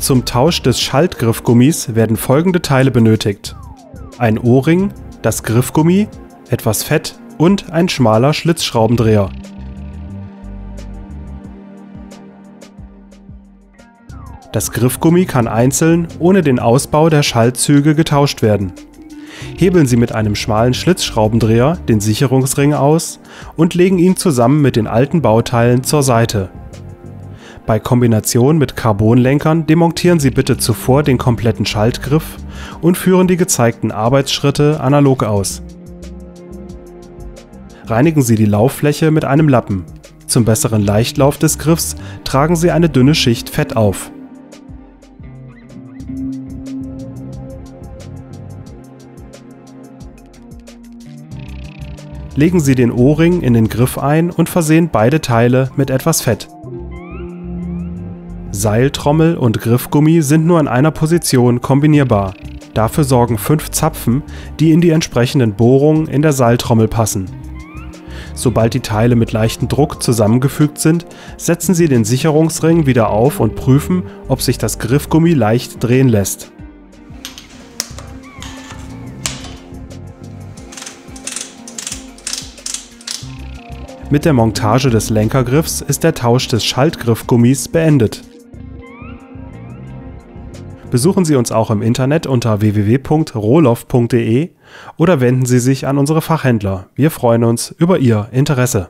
Zum Tausch des Schaltgriffgummis werden folgende Teile benötigt. Ein O-Ring, das Griffgummi, etwas Fett und ein schmaler Schlitzschraubendreher. Das Griffgummi kann einzeln ohne den Ausbau der Schaltzüge getauscht werden. Hebeln Sie mit einem schmalen Schlitzschraubendreher den Sicherungsring aus und legen ihn zusammen mit den alten Bauteilen zur Seite. Bei Kombination mit Carbonlenkern demontieren Sie bitte zuvor den kompletten Schaltgriff und führen die gezeigten Arbeitsschritte analog aus. Reinigen Sie die Lauffläche mit einem Lappen. Zum besseren Leichtlauf des Griffs tragen Sie eine dünne Schicht Fett auf. Legen Sie den O-Ring in den Griff ein und versehen beide Teile mit etwas Fett. Seiltrommel und Griffgummi sind nur in einer Position kombinierbar. Dafür sorgen fünf Zapfen, die in die entsprechenden Bohrungen in der Seiltrommel passen. Sobald die Teile mit leichtem Druck zusammengefügt sind, setzen Sie den Sicherungsring wieder auf und prüfen, ob sich das Griffgummi leicht drehen lässt. Mit der Montage des Lenkergriffs ist der Tausch des Schaltgriffgummis beendet. Besuchen Sie uns auch im Internet unter www.rohloff.de oder wenden Sie sich an unsere Fachhändler. Wir freuen uns über Ihr Interesse.